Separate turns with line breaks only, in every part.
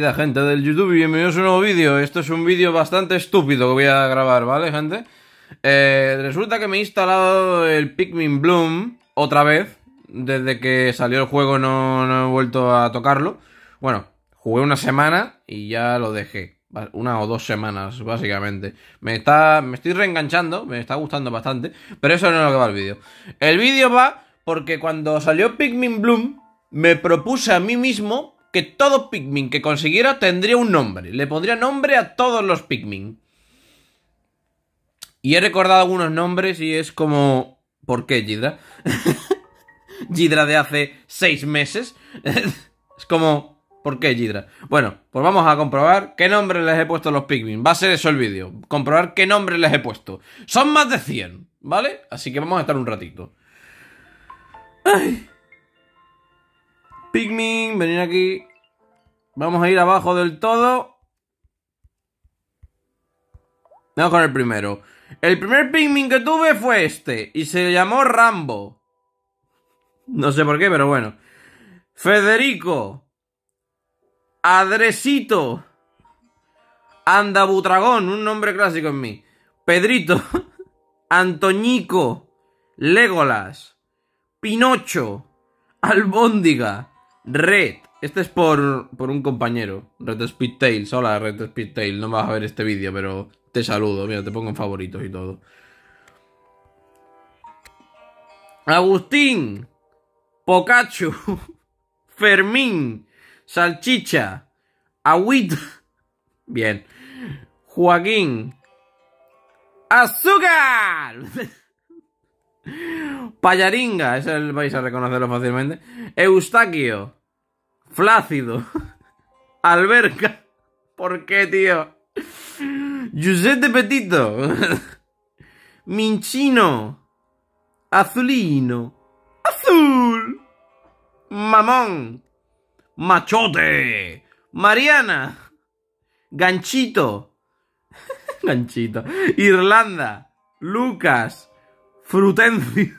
gente del YouTube, bienvenidos a un nuevo vídeo. Esto es un vídeo bastante estúpido que voy a grabar, ¿vale, gente? Eh, resulta que me he instalado el Pikmin Bloom otra vez. Desde que salió el juego no, no he vuelto a tocarlo. Bueno, jugué una semana y ya lo dejé. Una o dos semanas, básicamente. Me está. Me estoy reenganchando, me está gustando bastante. Pero eso no es lo que va el vídeo. El vídeo va porque cuando salió Pikmin Bloom, me propuse a mí mismo que todo Pikmin que consiguiera tendría un nombre. Le pondría nombre a todos los Pikmin. Y he recordado algunos nombres y es como... ¿Por qué, Gidra? Gidra de hace seis meses. es como... ¿Por qué, Gidra? Bueno, pues vamos a comprobar qué nombre les he puesto a los Pikmin. Va a ser eso el vídeo. Comprobar qué nombre les he puesto. Son más de 100, ¿vale? Así que vamos a estar un ratito. Ay. Pikmin, venir aquí. Vamos a ir abajo del todo. Vamos con el primero. El primer Pikmin que tuve fue este. Y se llamó Rambo. No sé por qué, pero bueno. Federico. Adresito. Andabutragón, un nombre clásico en mí. Pedrito. Antoñico. Legolas. Pinocho. Albóndiga. Red. Este es por, por un compañero. Red Speedtails. Hola, Red Speedtail. No vas a ver este vídeo, pero te saludo. Mira, te pongo en favoritos y todo. Agustín. Pocachu. Fermín. Salchicha. Agüita. Bien. Joaquín. ¡Azúcar! Payaringa, ese vais a reconocerlo fácilmente. Eustaquio. Flácido. Alberca. ¿Por qué, tío? Giuseppe Petito. Minchino. Azulino. Azul. Mamón. Machote. Mariana. Ganchito. Ganchito. Irlanda. Lucas. Frutencio.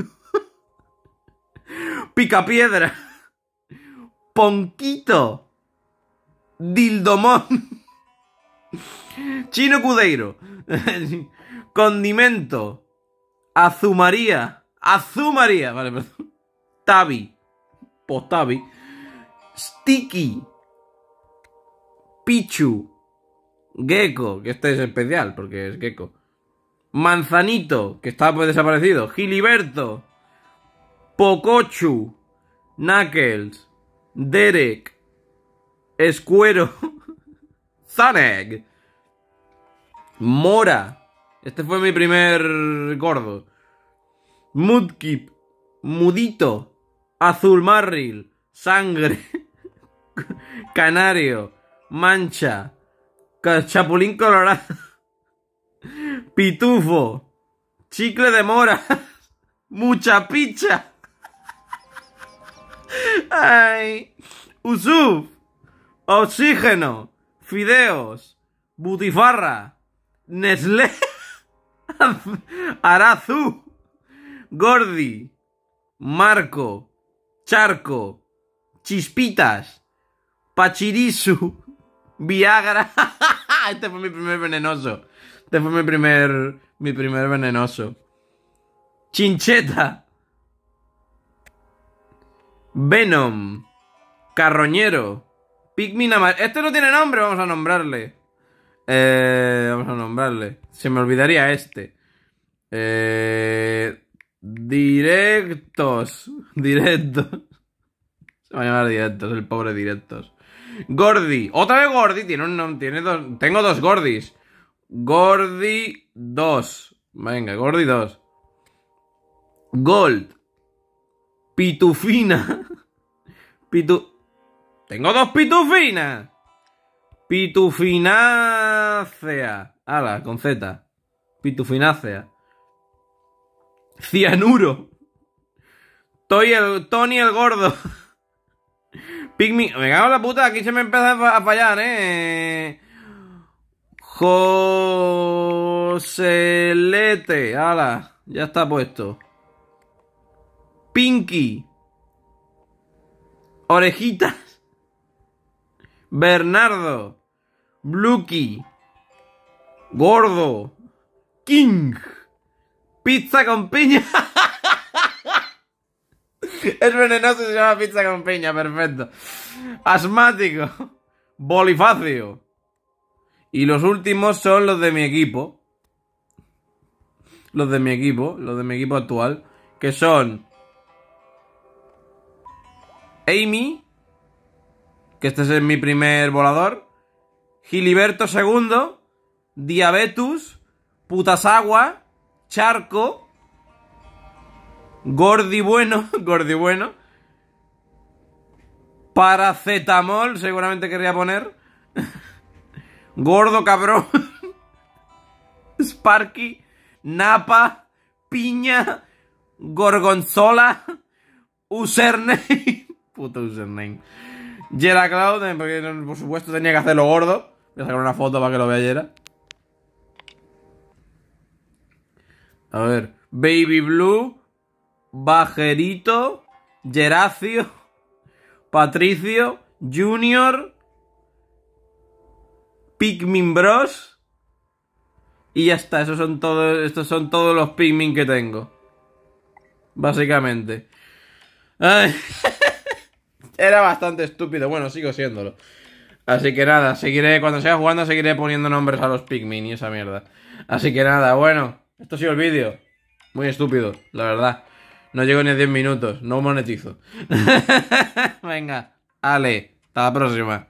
Picapiedra. Ponquito. Dildomón. Chino Cudeiro. Condimento. Azumaría. Azumaría. Vale, perdón. Tabi. Postabi. Sticky. Pichu. Gecko. Que este es especial porque es Gecko. Manzanito, que está pues desaparecido. Giliberto. Pocochu. Knuckles. Derek. Escuero. Zaneg. Mora. Este fue mi primer gordo. Mudkip. Mudito. Azul Marril. Sangre. Canario. Mancha. Chapulín Colorado. Pitufo. Chicle de mora. Mucha picha. Ay. Usuf. Oxígeno. Fideos. Butifarra. Nestlé. Arazu. Gordi. Marco. Charco. Chispitas. Pachirisu. Viagra. este fue mi primer venenoso. Este fue mi primer. Mi primer venenoso. Chincheta. Venom. Carroñero. Pikmin amarillo. Este no tiene nombre, vamos a nombrarle. Eh, vamos a nombrarle. Se me olvidaría este. Eh, directos. Directos. Se va a llamar directos, el pobre directos. Gordi. Otra vez Gordi. Tiene un tiene dos. Tengo dos Gordis. Gordi 2. Venga, Gordi 2. Gold. Pitufina. Pitu. Tengo dos pitufinas. Pitufinácea. Ala, con Z. Pitufinácea. Cianuro. Toy el, Tony el gordo. Pigmi. Me cago en la puta, aquí se me empieza a fallar, eh. Joselete. Ala, ya está puesto. Pinky. Orejitas. Bernardo, Bluky, Gordo, King, Pizza con piña. es venenoso y se llama pizza con piña, perfecto. Asmático, Bolifacio. Y los últimos son los de mi equipo. Los de mi equipo, los de mi equipo actual. Que son Amy, que este es mi primer volador, Giliberto II, Diabetus, Putasagua, Charco, Gordi Bueno, Gordi Bueno, Paracetamol, seguramente querría poner, Gordo Cabrón, Sparky, Napa, Piña, Gorgonzola, Username, puto username. Jera Cloud, porque por supuesto tenía que hacerlo gordo. Voy a sacar una foto para que lo vea Jera. A ver. Baby Blue, Bajerito, Geracio, Patricio, Junior, Pikmin Bros. Y ya está, esos son todos, estos son todos los Pikmin que tengo. Básicamente. Era bastante estúpido. Bueno, sigo siéndolo. Así que nada, seguiré, cuando siga jugando, seguiré poniendo nombres a los Pikmin y esa mierda. Así que nada, bueno, esto ha sido el vídeo. Muy estúpido, la verdad. No llego ni a 10 minutos, no monetizo. Venga, Ale, hasta la próxima.